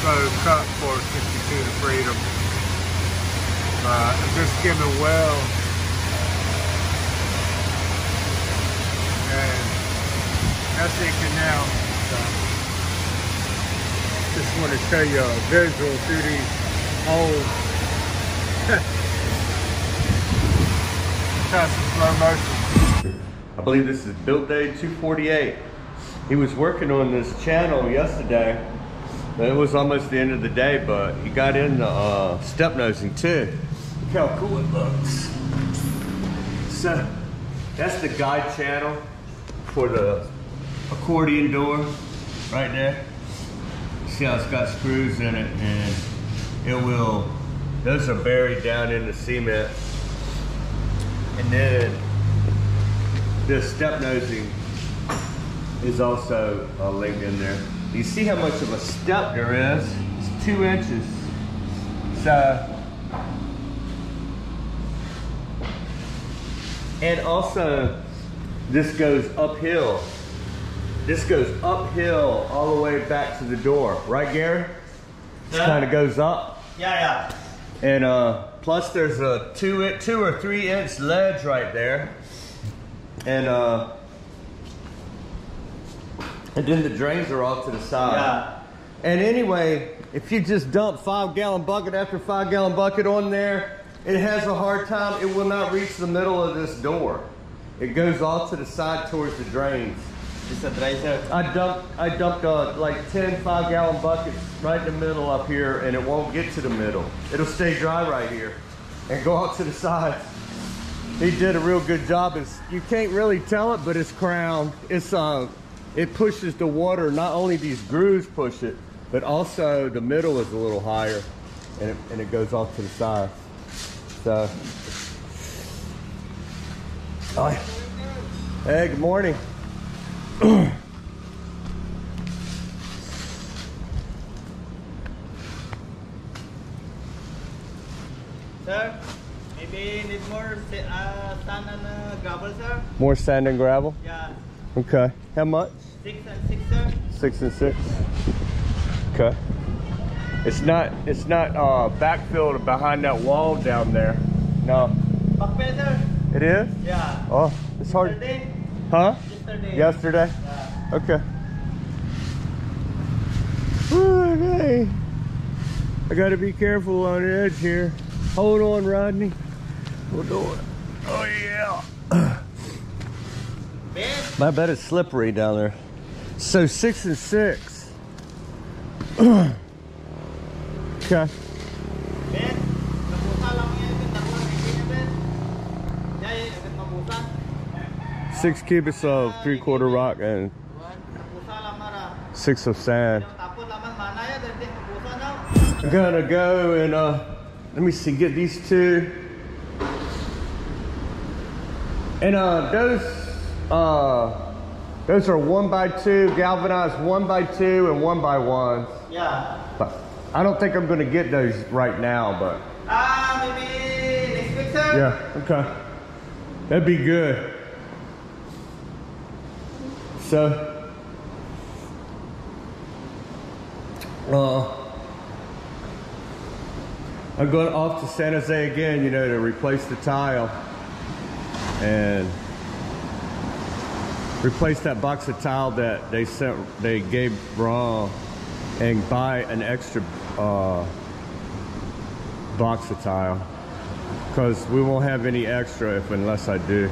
slow cut for 62 to Freedom. But I'm just skimming well. And that's it canal. So just want to show you a visual through these holes. Try slow motion. I believe this is build day 248. He was working on this channel yesterday. It was almost the end of the day, but he got in the uh, step nosing too. Look how cool it looks. So that's the guide channel for the accordion door right there. See how it's got screws in it and it will, those are buried down in the cement. And then this step nosing is also uh, linked in there. You see how much of a step there is? It's two inches. So, and also this goes uphill. This goes uphill all the way back to the door, right Gary? This Yeah. kind of goes up. Yeah, yeah. And uh, plus there's a two, two or three inch ledge right there. And uh, and then the drains are off to the side. Yeah. And anyway, if you just dump five gallon bucket after five gallon bucket on there, it has a hard time. It will not reach the middle of this door. It goes off to the side towards the drains. It's a dry. I dumped, I dumped uh, like 10 five gallon buckets right in the middle up here and it won't get to the middle. It'll stay dry right here and go out to the side. He did a real good job. It's, you can't really tell it, but it's crowned. It's, uh, it pushes the water. Not only these grooves push it, but also the middle is a little higher and it, and it goes off to the side. So, oh, hey, good morning. Sir, maybe need more uh, sand and uh, gravel, sir. More sand and gravel? Yeah, Okay. How much? six and six, sir. Six and six. Okay. It's not it's not uh backfilled behind that wall down there. No. Bakpel, sir. It is? Yeah. Oh, it's hard. Yesterday. Huh? Yesterday. Yesterday? Yeah. Okay. Okay. I gotta be careful on the edge here. Hold on, Rodney. We'll do it. Oh yeah. My bed is slippery down there. So six and six. okay. Six cubits of three quarter rock and six of sand. I'm gonna go and uh, let me see, get these two. And uh, those, uh, those are one by two, galvanized one by two and one by ones. Yeah. But I don't think I'm gonna get those right now, but Ah, maybe next week, sir. yeah, okay. That'd be good. So, uh, I'm going off to San Jose again, you know, to replace the tile and replace that box of tile that they sent, they gave raw and buy an extra uh, box of tile because we won't have any extra if unless I do.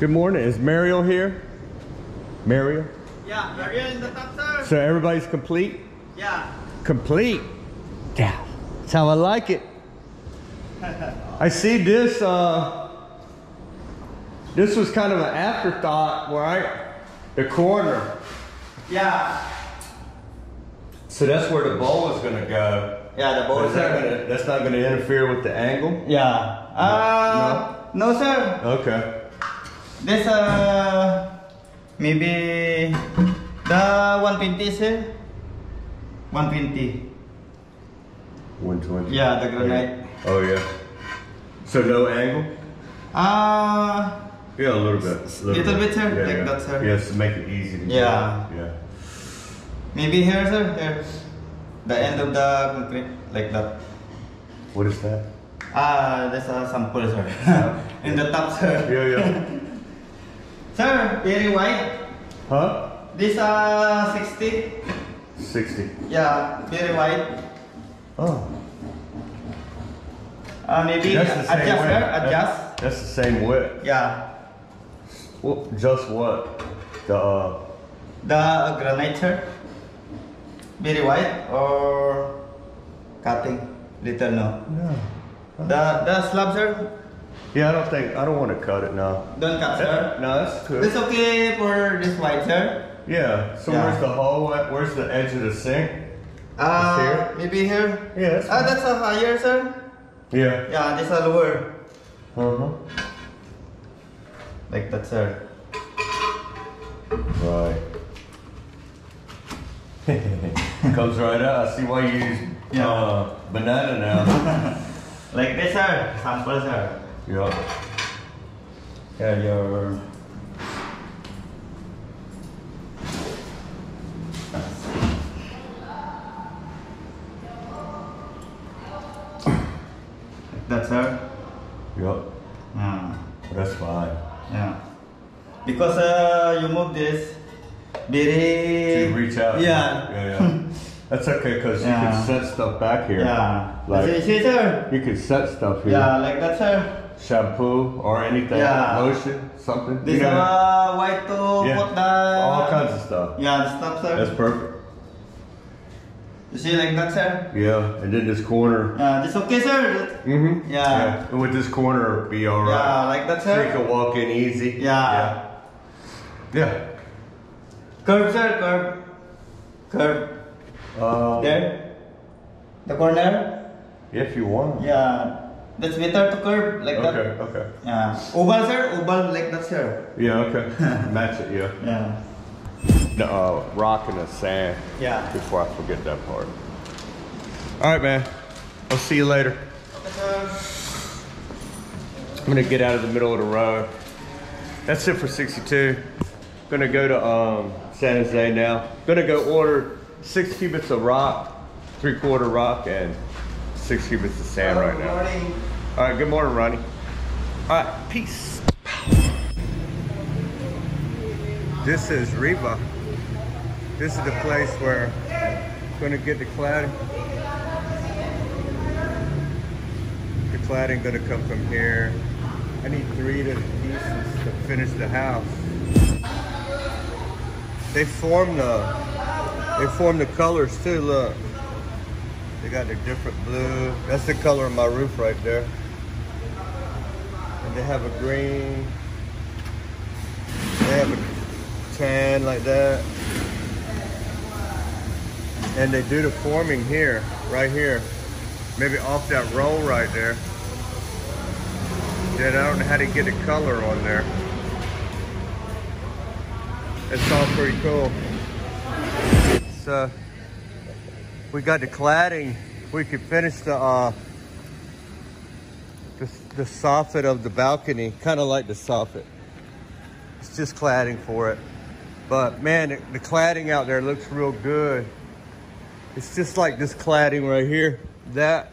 Good morning. Is Mariel here? Mariel? Yeah, Maria in the top, sir. So everybody's complete? Yeah. Complete. Yeah. That's how I like it. I see this, uh, this was kind of an afterthought, right? The corner. Yeah. So that's where the bowl is gonna go. Yeah, the bowl, is that gonna, that's not gonna interfere with the angle? Yeah. Uh, no, sir. Okay. This uh maybe the 120 sir. 120. 120. Yeah, the granite. Oh yeah. So no angle? Uh, Yeah, a little bit. A Little bit, sir, Yeah, like yeah. that, sir. Yes, to make it easy to Yeah. Yeah. maybe here, sir. Here. The end of the concrete, like that. What is that? Ah, there's a sample, sir. In the top, sir. Yeah, yeah. Sir, very wide. huh? This uh 60. 60. Yeah, very wide. Oh. Uh, maybe That's the same adjust, sir. That's- Adjust. That's the same width. Yeah. Well, just what? The uh, The granite. Very wide or cutting? Little no. no. The the slab, sir. Yeah, I don't think I don't want to cut it now. Don't cut, sir. No, that's good. It's okay for this white, sir. Yeah. So Yeah. where's the hole at? Where's the edge of the sink? Uh, here? maybe here. Yeah, that's Ah, that's a higher, sir. Yeah. Yeah, this a lower. Uh-huh. Like that, sir. Right. Comes right out. I see why you use Yeah. uh, banana now. Like this, sir. Sample, sir. Yeah. Here, your. Like that, sir. Yep. Yeah. That's fine. Yeah. Because uh, you move this very. To reach out. Yeah. Yeah, yeah. That's okay because you can set stuff back here. Yeah. Like- see, see, sir. You can set stuff here. Yeah, like that, sir. Shampoo or anything. Yeah. Lotion, something. This know, uh, white to Yeah. put the. all kinds of stuff. Yeah, the stuff, sir. That's perfect. You see, like that, sir. Yeah. And then this corner. Yeah, this okay, sir. Mm-hmm. Yeah. And with this corner, be all right. Yeah, like that, So you sir. can walk in easy. Yeah. Yeah. Yeah. Curve, sir, curve. Curve. Um, There. The corner. If you want. Yeah. That's better to curve, like okay. that. Okay. Okay. Yeah. Oval, sir. Oval, like that, sir. Yeah. Okay. Match it. Yeah. Yeah. The uh, rock and the sand. Yeah. Before I forget that part. All right, man. I'll see you later. Okay, sir. I'm gonna get out of the middle of the road. That's it for 62. Gonna go to um, San Jose now. Gonna go order six cubits of rock, three quarter rock, and six cubits of sand right now. morning. All right, good morning, Ronnie. All right, peace. This is Reba. This is the place where I'm gonna get the cladding. The cladding gonna come from here. I need three to pieces to finish the house. They form the they form the colors too. Look, they got the different blue. That's the color of my roof right there. And they have a green. They have a tan like that. And they do the forming here, right here. Maybe off that roll right there. Then I don't know how to get a color on there. It's all pretty cool. So we got the cladding. We could finish the uh, the, the soffit of the balcony, kind of like the soffit. It's just cladding for it. But man, the, the cladding out there looks real good. It's just like this cladding right here. That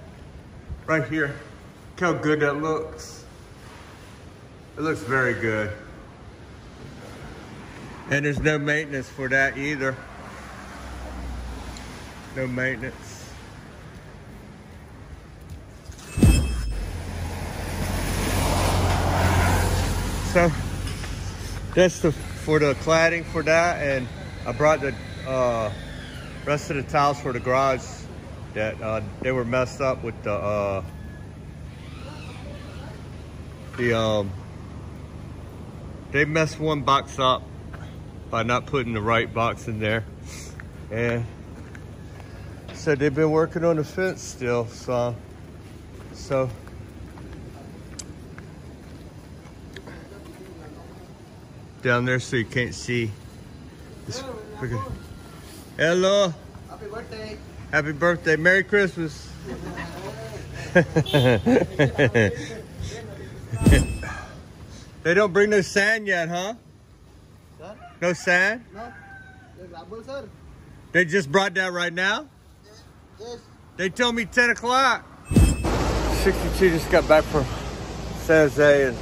right here. Look how good that looks. It looks very good. And there's no maintenance for that either. No maintenance. So that's the for the cladding for that, and I brought the uh, rest of the tiles for the garage that uh, they were messed up with the uh, the um they messed one box up by not putting the right box in there, and said they've been working on the fence still, so so. down there so you can't see. This Hello. Happy birthday. Happy birthday. Merry Christmas. they don't bring no sand yet, huh? Sir? No sand? No? You're gravel, sir? They just brought that right now? They told me 10 o'clock. 62 just got back from San Jose and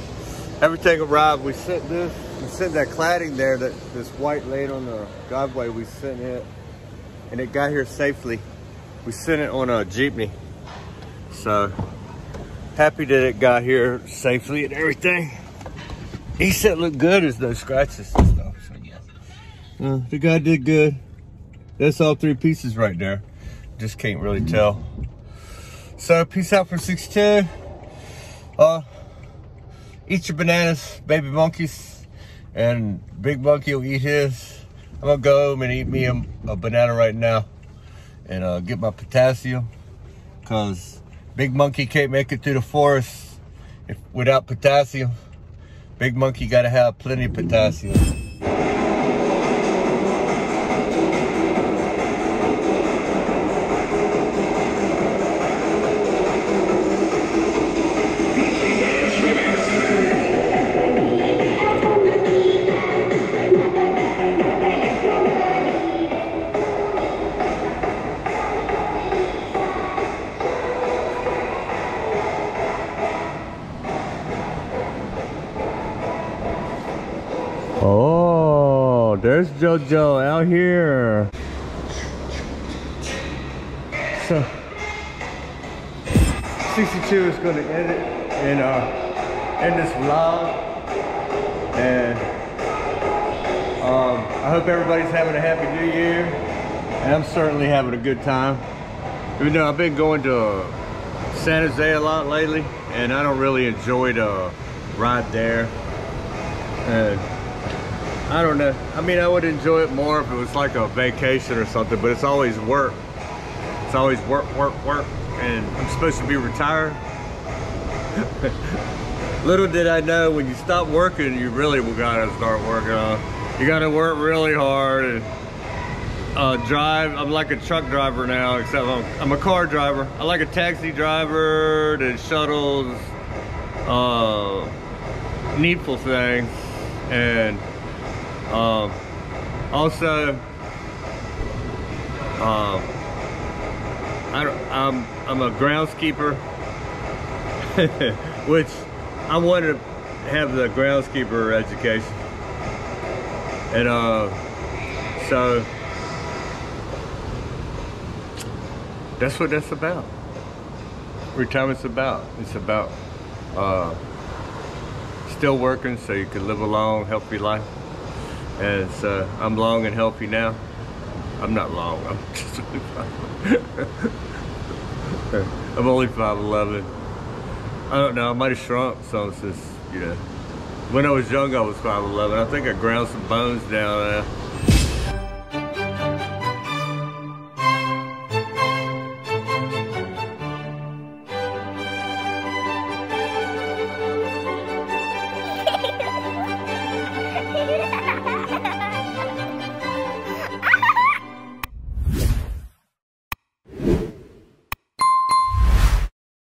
everything arrived. We sent this, we sent that cladding there, that this white laid on the driveway, we sent it and it got here safely. We sent it on a Jeepney. So happy that it got here safely and everything. He said looked good, there's no scratches and stuff. So, uh, the guy did good. That's all three pieces right there. Just can't really tell. So peace out from 62. Uh, eat your bananas, baby monkeys, and big monkey will eat his. I'm gonna go home and eat me a, a banana right now and uh, get my potassium because big monkey can't make it through the forest if, without potassium. Big monkey gotta have plenty of potassium. Oh, there's JoJo out here. So, 62 is going to end it and uh, end this vlog. And um, I hope everybody's having a happy new year. And I'm certainly having a good time. Even though I've been going to San Jose a lot lately, and I don't really enjoy the ride there. And I don't know. I mean, I would enjoy it more if it was like a vacation or something, but it's always work. It's always work, work, work, and I'm supposed to be retired. Little did I know, when you stop working, you really gotta start working on. You gotta work really hard and uh, drive. I'm like a truck driver now, except I'm, I'm a car driver. I like a taxi driver that shuttles uh, needful things and um, also, um, I, I'm, I'm a groundskeeper, which I wanted to have the groundskeeper education. And uh, so that's what that's about. Retirement's about. It's about uh, still working so you can live a long, healthy life. And so I'm long and healthy now. I'm not long, I'm just I'm only 5'11". I don't know, I might have shrunk some since, you know, when I was young I was 5'11". I think I ground some bones down there.